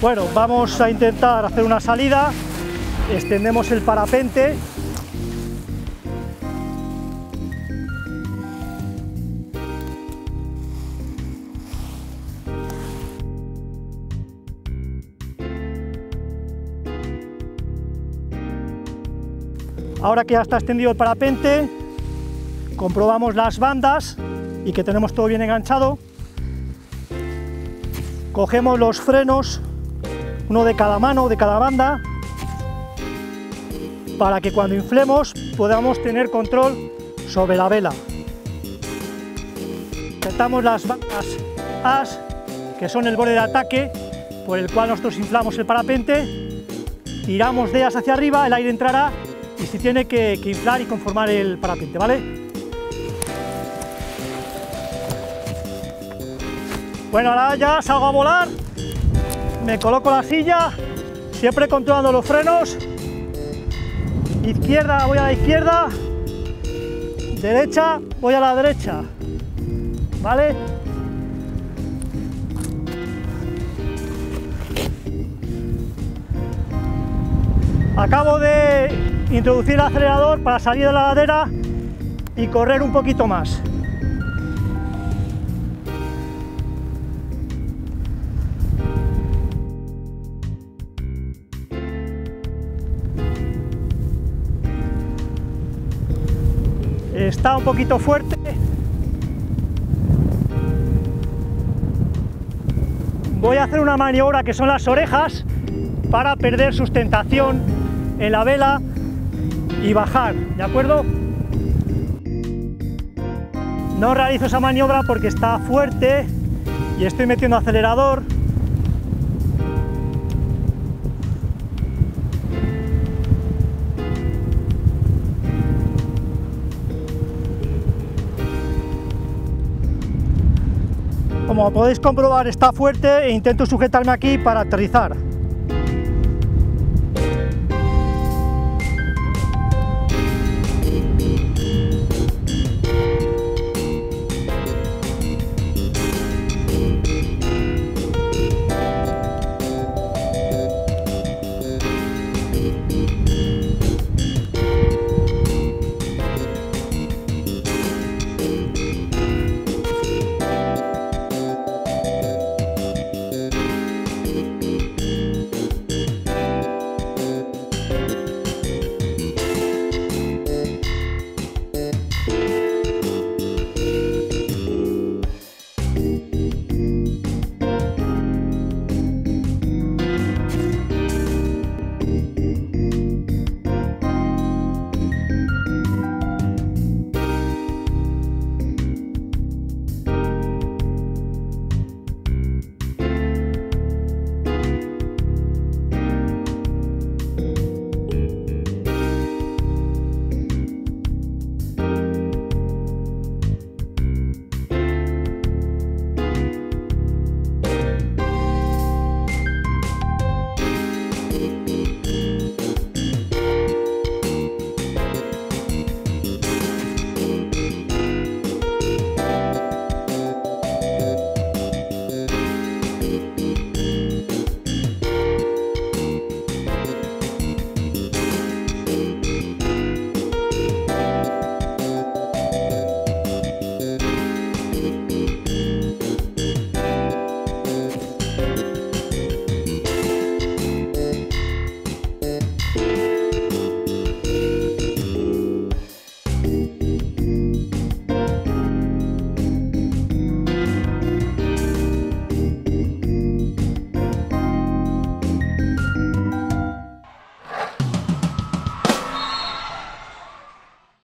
Bueno, vamos a intentar hacer una salida, extendemos el parapente. Ahora que ya está extendido el parapente, comprobamos las bandas y que tenemos todo bien enganchado. Cogemos los frenos uno de cada mano, de cada banda, para que cuando inflemos podamos tener control sobre la vela. Tratamos las AS, que son el borde de ataque, por el cual nosotros inflamos el parapente, tiramos de ellas hacia arriba, el aire entrará y se tiene que, que inflar y conformar el parapente, ¿vale? Bueno, ahora ya salgo a volar me coloco la silla, siempre controlando los frenos, izquierda voy a la izquierda, derecha voy a la derecha, ¿vale? Acabo de introducir el acelerador para salir de la ladera y correr un poquito más. Está un poquito fuerte. Voy a hacer una maniobra que son las orejas para perder sustentación en la vela y bajar, ¿de acuerdo? No realizo esa maniobra porque está fuerte y estoy metiendo acelerador Como podéis comprobar está fuerte e intento sujetarme aquí para aterrizar.